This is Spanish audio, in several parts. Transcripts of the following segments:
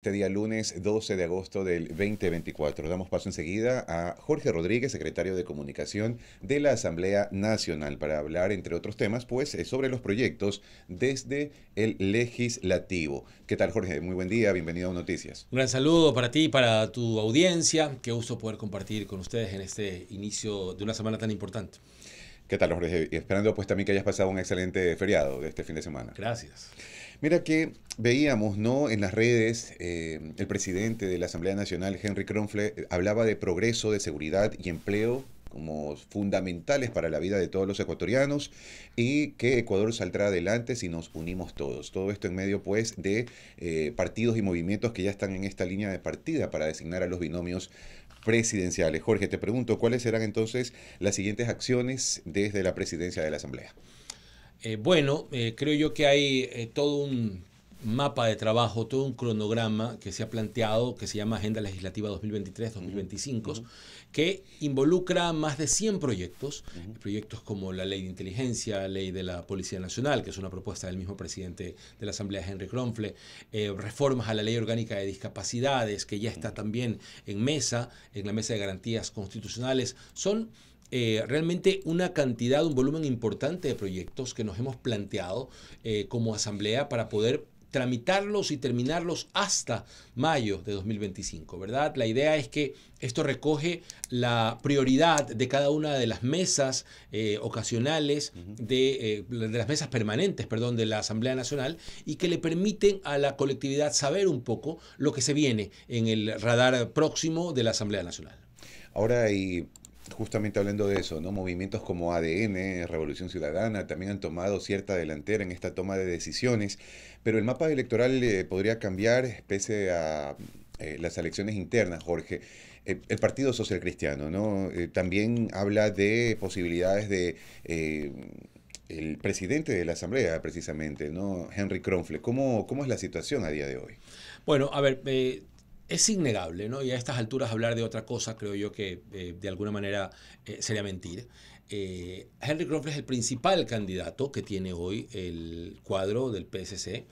Este día lunes 12 de agosto del 2024. Damos paso enseguida a Jorge Rodríguez, secretario de Comunicación de la Asamblea Nacional, para hablar, entre otros temas, pues eh, sobre los proyectos desde el legislativo. ¿Qué tal, Jorge? Muy buen día, bienvenido a Noticias. Un gran saludo para ti y para tu audiencia. Qué gusto poder compartir con ustedes en este inicio de una semana tan importante. ¿Qué tal, Jorge? Y esperando pues también que hayas pasado un excelente feriado de este fin de semana. Gracias. Mira que veíamos, ¿no? En las redes, eh, el presidente de la Asamblea Nacional, Henry Kronfle, hablaba de progreso, de seguridad y empleo como fundamentales para la vida de todos los ecuatorianos y que Ecuador saldrá adelante si nos unimos todos. Todo esto en medio pues de eh, partidos y movimientos que ya están en esta línea de partida para designar a los binomios presidenciales. Jorge, te pregunto, ¿cuáles serán entonces las siguientes acciones desde la presidencia de la Asamblea? Eh, bueno, eh, creo yo que hay eh, todo un mapa de trabajo, todo un cronograma que se ha planteado, que se llama Agenda Legislativa 2023-2025, que involucra más de 100 proyectos, proyectos como la Ley de Inteligencia, la Ley de la Policía Nacional, que es una propuesta del mismo presidente de la Asamblea, Henry Kronfle, reformas a la Ley Orgánica de Discapacidades, que ya está también en mesa, en la Mesa de Garantías Constitucionales, son eh, realmente una cantidad, un volumen importante de proyectos que nos hemos planteado eh, como asamblea para poder tramitarlos y terminarlos hasta mayo de 2025, ¿verdad? La idea es que esto recoge la prioridad de cada una de las mesas eh, ocasionales, de, de, las mesas permanentes, perdón, de la Asamblea Nacional y que le permiten a la colectividad saber un poco lo que se viene en el radar próximo de la Asamblea Nacional. Ahora hay justamente hablando de eso, ¿no? Movimientos como ADN, Revolución Ciudadana, también han tomado cierta delantera en esta toma de decisiones, pero el mapa electoral eh, podría cambiar pese a eh, las elecciones internas, Jorge. Eh, el Partido Social Cristiano, ¿no? también habla de posibilidades de el presidente de la Asamblea, precisamente, ¿no? Henry Kronfle. ¿Cómo, ¿Cómo es la situación a día de hoy? Bueno, a ver, es innegable, ¿no? Y a estas alturas hablar de otra cosa creo yo que eh, de alguna manera eh, sería mentir. Eh, Henry Crawford es el principal candidato que tiene hoy el cuadro del PSC.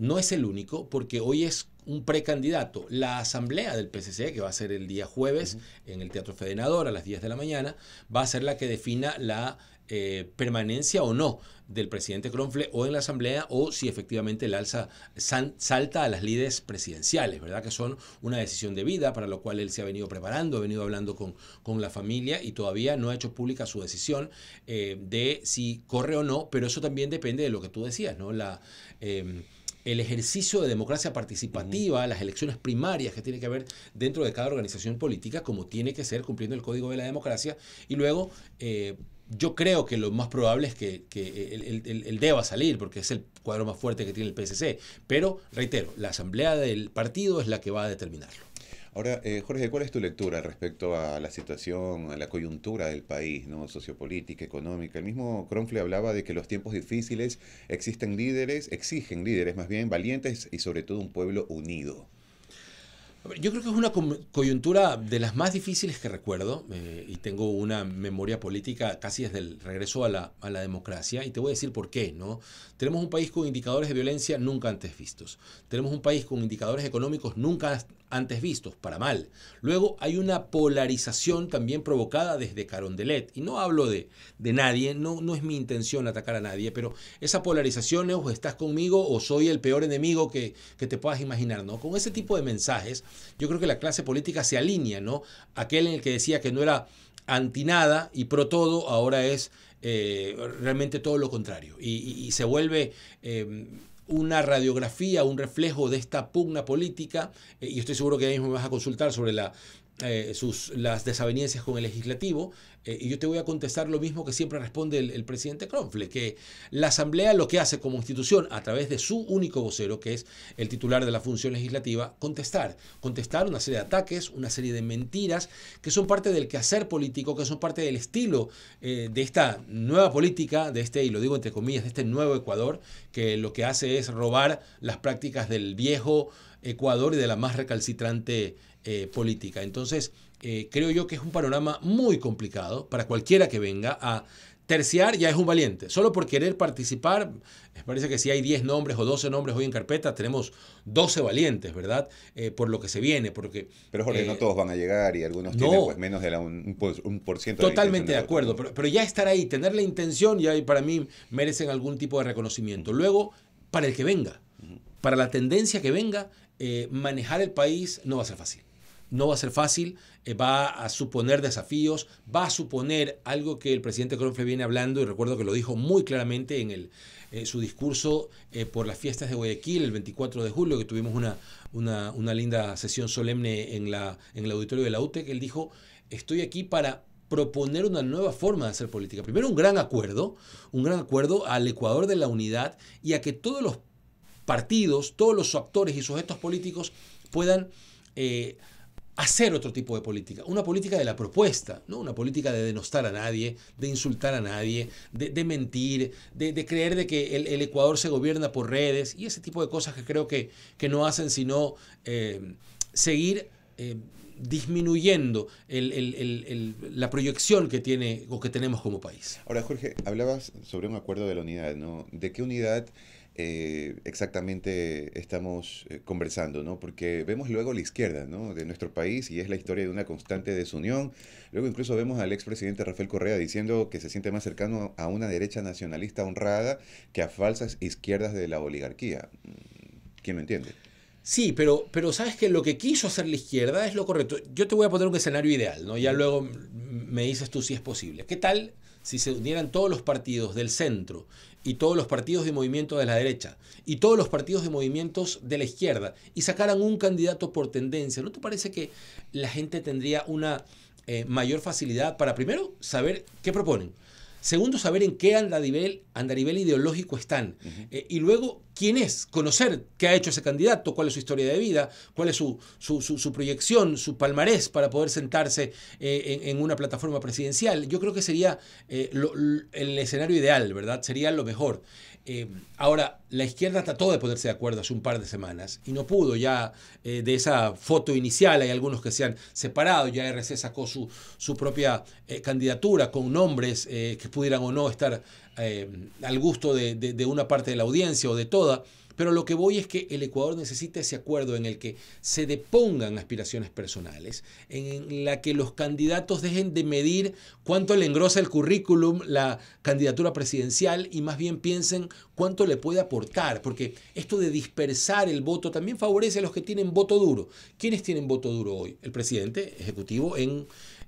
no es el único, porque hoy es un precandidato. La asamblea del PSC, que va a ser el día jueves en el Teatro Fedenador a las 10 de la mañana, va a ser la que defina la eh, permanencia o no del presidente Cronfle o en la Asamblea o si efectivamente el alza salta a las líderes presidenciales, ¿verdad? Que son una decisión de vida para lo cual él se ha venido preparando, ha venido hablando con, con la familia y todavía no ha hecho pública su decisión eh, de si corre o no, pero eso también depende de lo que tú decías, ¿no? La, em, el ejercicio de democracia participativa, las elecciones primarias que tiene que haber dentro de cada organización política, como tiene que ser cumpliendo el código de la democracia, y luego eh, yo creo que lo más probable es que, el, deba salir, porque es el cuadro más fuerte que tiene el PSC. Pero, reitero, la asamblea del partido es la que va a determinarlo. Ahora, eh, Jorge, ¿cuál es tu lectura respecto a la situación, a la coyuntura del país, ¿no? sociopolítica, económica? El mismo Kronfle hablaba de que los tiempos difíciles existen líderes, exigen líderes más bien valientes y sobre todo un pueblo unido. Yo creo que es una coyuntura de las más difíciles que recuerdo eh, y tengo una memoria política casi desde el regreso a la, a la, democracia y te voy a decir por qué. ¿no? Tenemos un país con indicadores de violencia nunca antes vistos. Tenemos un país con indicadores económicos nunca antes vistos, para mal. Luego hay una polarización también provocada desde Carondelet. Y no hablo de, de nadie, no, no es mi intención atacar a nadie, pero esa polarización es o estás conmigo o soy el peor enemigo que, que, te puedas imaginar. ¿no? Con ese tipo de mensajes, yo creo que la clase política se alinea. ¿no? Aquel en el que decía que no era anti nada y pro todo, ahora es eh, realmente todo lo contrario. Y, se vuelve... Eh, una radiografía, un reflejo de esta pugna política, eh, y estoy seguro que ahí mismo me vas a consultar sobre la, eh, sus, las desavenencias con el legislativo, eh, y yo te voy a contestar lo mismo que siempre responde el, presidente Kronfle, que la Asamblea lo que hace como institución, a través de su único vocero, que es el titular de la función legislativa, contestar. Contestar una serie de ataques, una serie de mentiras, que son parte del quehacer político, que son parte del estilo de esta nueva política, de este, y lo digo entre comillas, de este nuevo Ecuador, que lo que hace es robar las prácticas del viejo Ecuador y de la más recalcitrante eh, política. Entonces, eh, creo yo que es un panorama muy complicado para cualquiera que venga a terciar ya es un valiente. Solo por querer participar, me parece que si hay 10 nombres o 12 nombres hoy en carpeta, tenemos 12 valientes, ¿verdad? Eh, por lo que se viene. Porque, pero Jorge, no eh, todos van a llegar y algunos tienen pues, menos de un, por ciento. Totalmente de, acuerdo, pero, pero, ya estar ahí, tener la intención, ya para mí merecen algún tipo de reconocimiento. Luego, para el que venga, para la tendencia que venga, eh, manejar el país no va a ser fácil no va a ser fácil, eh, va a suponer desafíos, va a suponer algo que el presidente Cronfle viene hablando y recuerdo que lo dijo muy claramente en el, eh, su discurso eh, por las fiestas de Guayaquil el 24 de julio, que tuvimos una, una, linda sesión solemne en, la, en el auditorio de la UTEC, él dijo, estoy aquí para proponer una nueva forma de hacer política. Primero, un gran acuerdo, un gran acuerdo al Ecuador de la unidad y a que todos los partidos, todos los actores y sujetos políticos puedan hacer otro tipo de política, una política de la propuesta, ¿no? una política de denostar a nadie, de insultar a nadie, de, mentir, de, creer de que el, Ecuador se gobierna por redes y ese tipo de cosas que creo que, que no hacen sino eh, seguir eh, disminuyendo la proyección que tiene o que tenemos como país. Ahora, Jorge, hablabas sobre un acuerdo de la unidad, ¿no? ¿De qué unidad eh, exactamente estamos eh, conversando, ¿no? Porque vemos luego la izquierda, ¿no? De nuestro país y es la historia de una constante desunión. Luego incluso vemos al expresidente Rafael Correa diciendo que se siente más cercano a una derecha nacionalista honrada que a falsas izquierdas de la oligarquía. ¿Quién me entiende? Sí, pero, pero sabes que lo que quiso hacer la izquierda es lo correcto. Yo te voy a poner un escenario ideal, ¿no? Ya luego me dices tú si es posible. ¿Qué tal si se unieran todos los partidos del centro y todos los partidos de movimiento de la derecha y todos los partidos de movimientos de la izquierda y sacaran un candidato por tendencia, ¿no te parece que la gente tendría una eh, mayor facilidad para primero saber qué proponen? Segundo, saber en qué andarivel, andarivel ideológico están. Eh, y luego, quién es, conocer qué ha hecho ese candidato, cuál es su historia de vida, cuál es su, su, proyección, su palmarés para poder sentarse eh, en, una plataforma presidencial. Yo creo que sería eh, el escenario ideal, ¿verdad? Sería lo mejor. Eh, ahora, la izquierda trató de ponerse de acuerdo hace un par de semanas y no pudo. Ya de esa foto inicial hay algunos que se han separado. Ya RC sacó su, su propia candidatura con nombres que pudieran o no estar al gusto de, una parte de la audiencia o de toda. Pero lo que voy es que el Ecuador necesita ese acuerdo en el que se depongan aspiraciones personales, en la que los candidatos dejen de medir cuánto le engrosa el currículum la candidatura presidencial y más bien piensen cuánto le puede aportar, porque esto de dispersar el voto también favorece a los que tienen voto duro. ¿Quiénes tienen voto duro hoy? El presidente ejecutivo en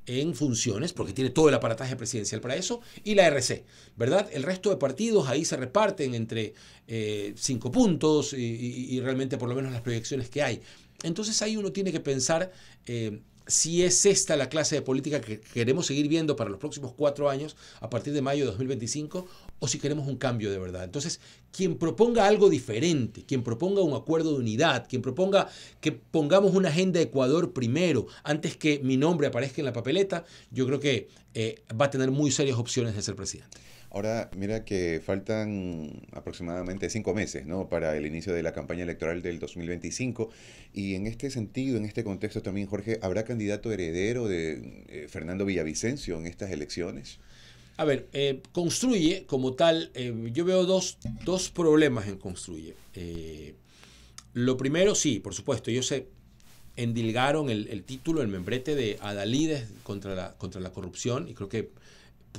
en funciones, porque tiene todo el aparataje presidencial para eso, y la RC, ¿verdad? El resto de partidos ahí se reparten entre eh, cinco puntos y, realmente por lo menos las proyecciones que hay. Entonces ahí uno tiene que pensar eh, si es esta la clase de política que queremos seguir viendo para los próximos cuatro años, a partir de mayo de 2025, o si queremos un cambio de verdad. Entonces, quien proponga algo diferente, quien proponga un acuerdo de unidad, quien proponga que pongamos una agenda de Ecuador primero, antes que mi nombre aparezca en la papeleta, yo creo que eh, va a tener muy serias opciones de ser presidente. Ahora, mira que faltan aproximadamente cinco meses ¿no? para el inicio de la campaña electoral del 2025 y en este sentido, en este contexto también, Jorge, ¿habrá candidato heredero de eh, Fernando Villavicencio en estas elecciones? A ver, eh, construye como tal, eh, yo veo dos, problemas en construye. lo primero, sí, por supuesto, ellos se endilgaron el, el, título, el membrete de Adalides contra la, contra la corrupción y creo que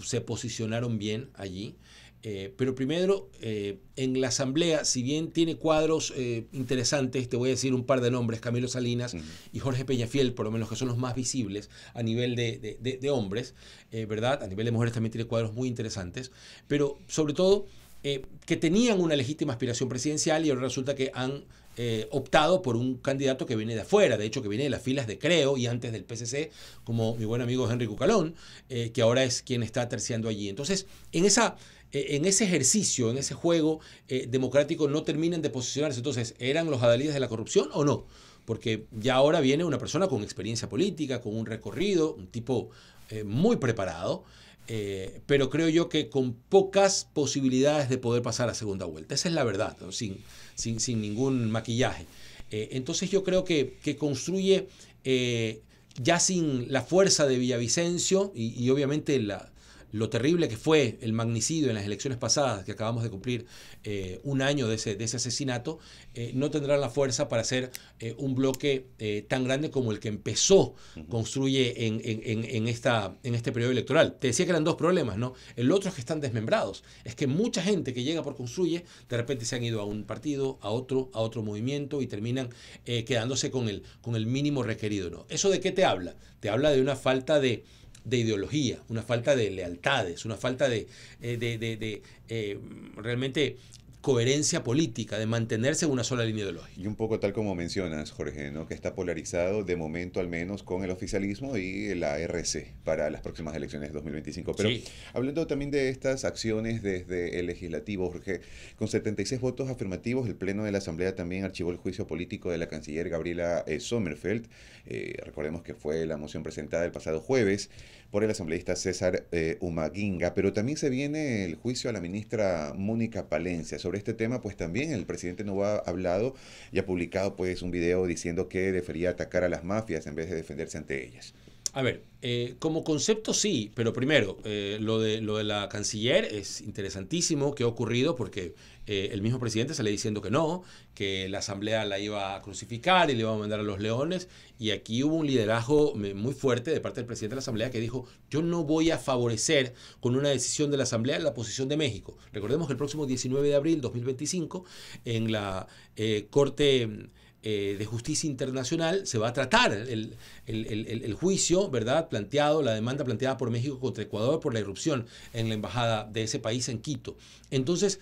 se posicionaron bien allí. Eh, pero primero, eh, en la asamblea, si bien tiene cuadros eh, interesantes, te voy a decir un par de nombres, Camilo Salinas y Jorge Peñafiel, por lo menos que son los más visibles a nivel de, de hombres, ¿verdad? A nivel de mujeres también tiene cuadros muy interesantes, pero sobre todo que tenían una legítima aspiración presidencial y ahora resulta que han eh, optado por un candidato que viene de afuera, de hecho que viene de las filas de Creo y antes del PCC, como mi buen amigo Henry Cucalón, eh, que ahora es quien está terciando allí. Entonces, en, esa, eh, en ese ejercicio, en ese juego democrático, no terminan de posicionarse. Entonces, ¿eran los adalides de la corrupción o no? Porque ya ahora viene una persona con experiencia política, con un recorrido, un tipo muy preparado. Pero creo yo que con pocas posibilidades de poder pasar a segunda vuelta. Esa es la verdad, sin, sin, ningún maquillaje. Eh, entonces yo creo que, construye eh, ya sin la fuerza de Villavicencio y, obviamente la, lo terrible que fue el magnicidio en las elecciones pasadas, que acabamos de cumplir eh, un año de ese, de ese asesinato, eh, no tendrán la fuerza para hacer eh, un bloque tan grande como el que empezó, construye en, en, esta, en este periodo electoral. Te decía que eran dos problemas, ¿no? El otro es que están desmembrados. Es que mucha gente que llega por construye, de repente se han ido a un partido, a otro, a otro movimiento y terminan quedándose con el, con el mínimo requerido, ¿no? ¿Eso de qué te habla? Te habla de una falta de de ideología, una falta de lealtades, una falta de, eh, de, eh, realmente coherencia política, de mantenerse en una sola línea ideológica. Y un poco tal como mencionas, Jorge, ¿no? que está polarizado de momento al menos con el oficialismo y la RC para las próximas elecciones de 2025. Pero hablando también de estas acciones desde el legislativo, Jorge, con 76 votos afirmativos, el Pleno de la Asamblea también archivó el juicio político de la canciller Gabriela eh, Sommerfeld. Eh, recordemos que fue la moción presentada el pasado jueves por el asambleísta César eh, Umaguinga, pero también se viene el juicio a la ministra Mónica Palencia. Sobre este tema, pues también el presidente no ha hablado y ha publicado pues un video diciendo que debería atacar a las mafias en vez de defenderse ante ellas. A ver, eh, como concepto sí, pero primero, eh, lo, de, lo de la canciller es interesantísimo que ha ocurrido porque eh, el mismo presidente sale diciendo que no, que la asamblea la iba a crucificar y le iba a mandar a los leones, y aquí hubo un liderazgo muy fuerte de parte del presidente de la asamblea que dijo, yo no voy a favorecer con una decisión de la asamblea la posición de México. Recordemos que el próximo 19 de abril 2025, en la Corte eh, de Justicia Internacional se va a tratar el, juicio, ¿verdad? Planteado, la demanda planteada por México contra Ecuador por la irrupción en la embajada de ese país en Quito. Entonces,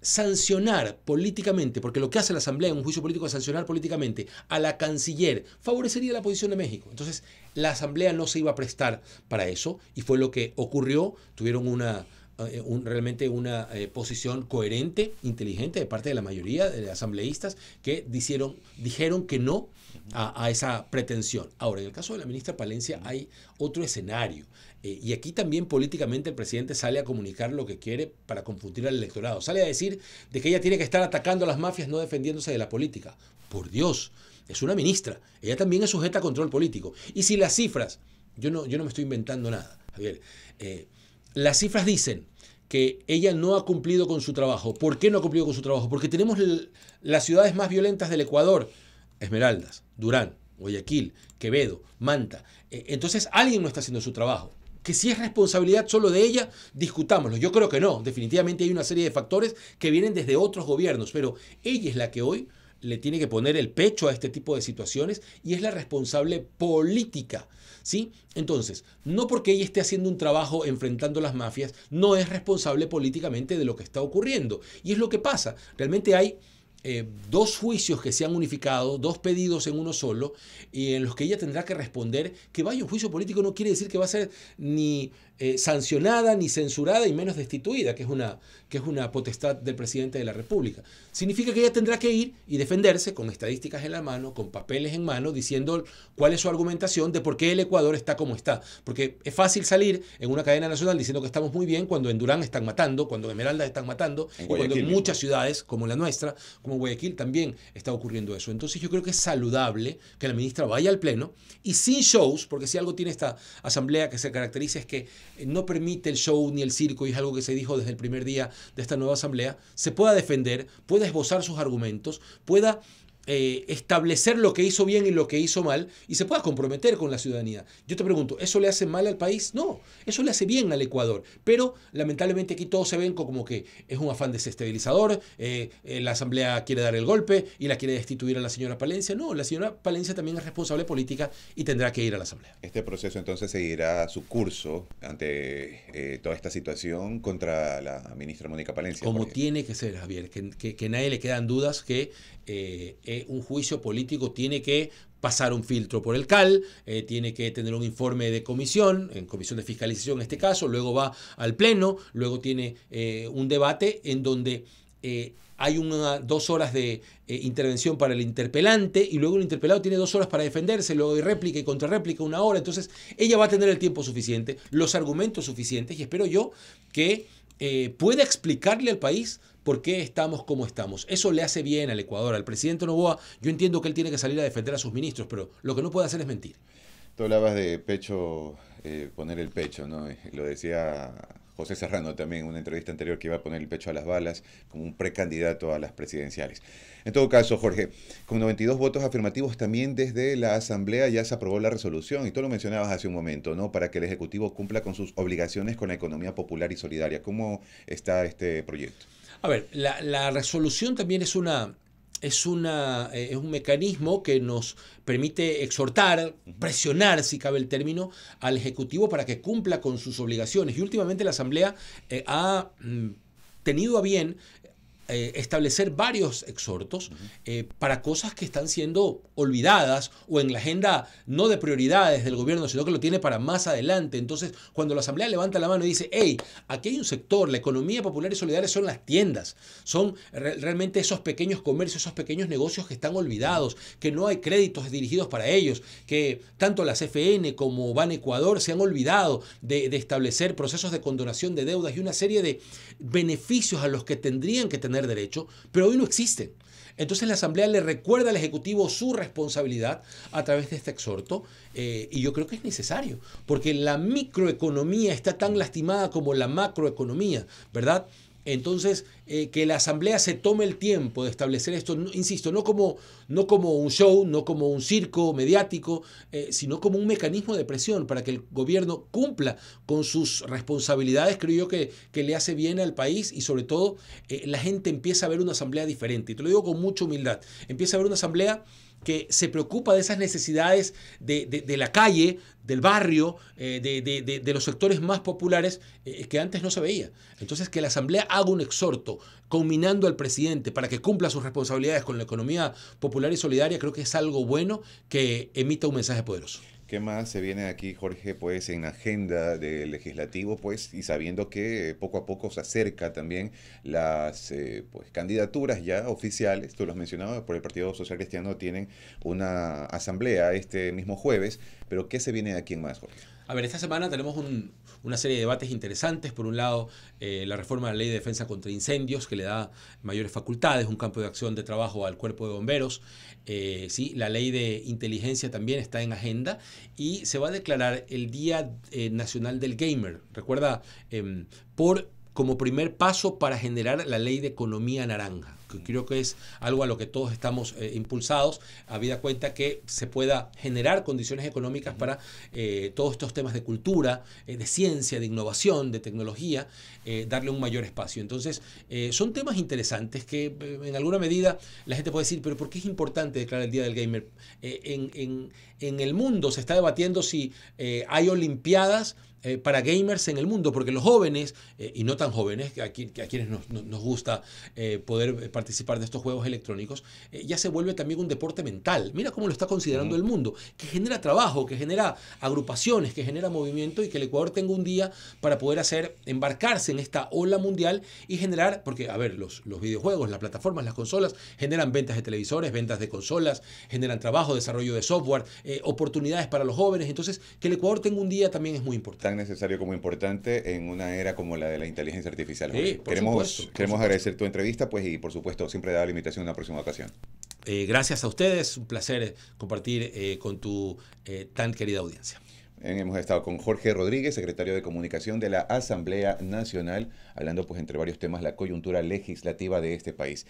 sancionar políticamente, porque lo que hace la Asamblea en un juicio político es sancionar políticamente a la canciller, favorecería la posición de México. Entonces, la Asamblea no se iba a prestar para eso y fue lo que ocurrió. Tuvieron una eh, realmente una eh, posición coherente, inteligente de parte de la mayoría de asambleístas que dijeron, dijeron que no a, esa pretensión. Ahora, en el caso de la ministra Palencia hay otro escenario. Eh, y aquí también políticamente el presidente sale a comunicar lo que quiere para confundir al electorado. Sale a decir de que ella tiene que estar atacando a las mafias, no defendiéndose de la política. Por Dios, es una ministra. Ella también es sujeta a control político. Y si las cifras, yo no, yo no me estoy inventando nada, Javier, las cifras dicen que ella no ha cumplido con su trabajo. ¿Por qué no ha cumplido con su trabajo? Porque tenemos las ciudades más violentas del Ecuador. Esmeraldas, Durán, Guayaquil, Quevedo, Manta. E, entonces alguien no está haciendo su trabajo. Que si es responsabilidad solo de ella, discutámoslo. Yo creo que no. Definitivamente hay una serie de factores que vienen desde otros gobiernos, pero ella es la que hoy le tiene que poner el pecho a este tipo de situaciones y es la responsable política. ¿Sí? Entonces, no porque ella esté haciendo un trabajo enfrentando las mafias, no es responsable políticamente de lo que está ocurriendo. Y es lo que pasa. Realmente hay eh, dos juicios que se han unificado, dos pedidos en uno solo, y en los que ella tendrá que responder que vaya un juicio político no quiere decir que va a ser ni eh, sancionada, ni censurada, y menos destituida, que es, una, que es una potestad del presidente de la República. Significa que ella tendrá que ir y defenderse con estadísticas en la mano, con papeles en mano, diciendo cuál es su argumentación de por qué el Ecuador está como está. Porque es fácil salir en una cadena nacional diciendo que estamos muy bien cuando en Durán están matando, cuando en Esmeralda están matando, y cuando en muchas ciudades, como la nuestra, como Guayaquil, también está ocurriendo eso. Entonces yo creo que es saludable que la ministra vaya al Pleno y sin shows, porque si algo tiene esta asamblea que se caracteriza es que no permite el show ni el circo, y es algo que se dijo desde el primer día de esta nueva asamblea, se pueda defender, pueda esbozar sus argumentos, pueda eh, establecer lo que hizo bien y lo que hizo mal y se pueda comprometer con la ciudadanía. Yo te pregunto, ¿eso le hace mal al país? No, eso le hace bien al Ecuador, pero lamentablemente aquí todos se ven como que es un afán desestabilizador, eh, eh, la Asamblea quiere dar el golpe y la quiere destituir a la señora Palencia. No, la señora Palencia también es responsable política y tendrá que ir a la Asamblea. Este proceso entonces seguirá su curso ante toda esta situación contra la ministra Mónica Palencia. Como tiene que ser, Javier, que, que, que nadie le quedan dudas que un juicio político tiene que pasar un filtro por el CAL, eh, tiene que tener un informe de comisión, en comisión de fiscalización en este caso, luego va al Pleno, luego tiene eh, un debate en donde eh, hay una, dos horas de intervención para el interpelante y luego el interpelado tiene dos horas para defenderse, luego hay réplica y contrarréplica una hora, entonces ella va a tener el tiempo suficiente, los argumentos suficientes y espero yo que pueda explicarle al país por qué estamos como estamos. Eso le hace bien al Ecuador, al presidente Novoa. Yo entiendo que él tiene que salir a defender a sus ministros, pero lo que no puede hacer es mentir. Tú hablabas de pecho, eh, poner el pecho, ¿no? Lo decía José Serrano también en una entrevista anterior que iba a poner el pecho a las balas como un precandidato a las presidenciales. En todo caso, Jorge, con 92 votos afirmativos también desde la Asamblea ya se aprobó la resolución, y tú lo mencionabas hace un momento, ¿no? Para que el Ejecutivo cumpla con sus obligaciones con la economía popular y solidaria. ¿Cómo está este proyecto? A ver, la, la resolución también es una, es, una, eh, es un mecanismo que nos permite exhortar, presionar, si cabe el término, al Ejecutivo para que cumpla con sus obligaciones. Y últimamente la Asamblea eh, ha mm, tenido a bien eh, establecer varios exhortos eh, para cosas que están siendo olvidadas o en la agenda no de prioridades del gobierno, sino que lo tiene para más adelante. Entonces, cuando la Asamblea levanta la mano y dice, hey, aquí hay un sector, la economía popular y solidaria son las tiendas, son realmente esos pequeños comercios, esos pequeños negocios que están olvidados, que no hay créditos dirigidos para ellos, que tanto la CFN como Ban Ecuador se han olvidado de, de establecer procesos de condonación de deudas y una serie de beneficios a los que tendrían que tener derecho, pero hoy no existen. Entonces la Asamblea le recuerda al Ejecutivo su responsabilidad a través de este exhorto eh, y yo creo que es necesario, porque la microeconomía está tan lastimada como la macroeconomía, ¿verdad? Entonces, eh, que la Asamblea se tome el tiempo de establecer esto, insisto, no como, no como un show, no como un circo mediático, eh, sino como un mecanismo de presión para que el gobierno cumpla con sus responsabilidades, creo yo que, que le hace bien al país y sobre todo eh, la gente empieza a ver una Asamblea diferente. Y te lo digo con mucha humildad, empieza a ver una Asamblea que se preocupa de esas necesidades de, la calle, del barrio, eh, de, los sectores más populares eh, que antes no se veía. Entonces, que la Asamblea haga un exhorto combinando al presidente para que cumpla sus responsabilidades con la economía popular y solidaria, creo que es algo bueno que emita un mensaje poderoso. ¿Qué más se viene aquí, Jorge, pues en agenda del legislativo, pues, y sabiendo que poco a poco se acerca también las eh, pues, candidaturas ya oficiales, tú lo has mencionado, por el Partido Social Cristiano tienen una asamblea este mismo jueves, pero ¿qué se viene aquí en más, Jorge? A ver, esta semana tenemos una serie de debates interesantes. Por un lado, eh, la reforma de la ley de defensa contra incendios, que le da mayores facultades, un campo de acción de trabajo al cuerpo de bomberos. Eh, sí, la ley de inteligencia también está en agenda y se va a declarar el Día eh, Nacional del Gamer. Recuerda, em, por como primer paso para generar la ley de economía naranja que creo que es algo a lo que todos estamos eh, impulsados, habida cuenta que se pueda generar condiciones económicas para eh, todos estos temas de cultura, eh, de ciencia, de innovación, de tecnología, darle un mayor espacio. Entonces, son temas interesantes que en alguna medida la gente puede decir, pero ¿por qué es importante declarar el Día del Gamer? En, en, en, el mundo se está debatiendo si hay Olimpiadas eh, para gamers en el mundo, porque los jóvenes, eh, y no tan jóvenes, que a, quienes nos, gusta eh, poder participar de estos juegos electrónicos, ya se vuelve también un deporte mental. Mira cómo lo está considerando el mundo, que genera trabajo, que genera agrupaciones, que genera movimiento y que el Ecuador tenga un día para poder hacer, embarcarse en esta ola mundial y generar, porque, a ver, los, los videojuegos, las plataformas, las consolas, generan ventas de televisores, ventas de consolas, generan trabajo, desarrollo de software, oportunidades para los jóvenes. Entonces, que el Ecuador tenga un día también es muy importante necesario como importante en una era como la de la inteligencia artificial. queremos queremos agradecer tu entrevista pues y por supuesto siempre dar la invitación en una próxima ocasión. Eh, gracias a ustedes, un placer compartir eh, con tu eh, tan querida audiencia. hemos estado con Jorge Rodríguez, secretario de Comunicación de la Asamblea Nacional, hablando pues entre varios temas la coyuntura legislativa de este país.